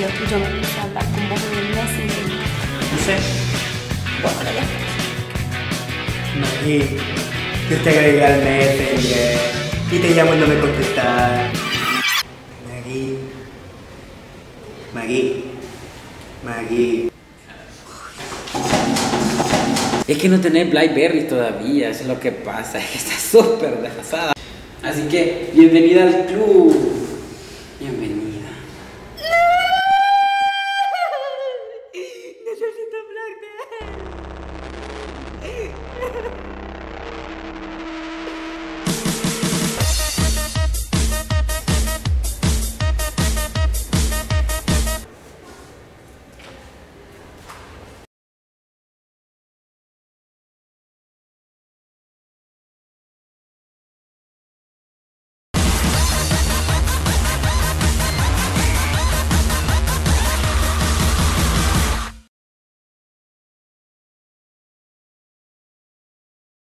yo, yo me puse a hablar con vos en el Messenger. No sé. Bueno, ya. Maggie, yo te agregué al Messenger y te llamo y no me contestas. Maggie. Maggie. Maggie. Es que no tenés Blackberry todavía, eso es lo que pasa, es que está súper desfasada. Así que, bienvenida al club. Ти ж не добряк, де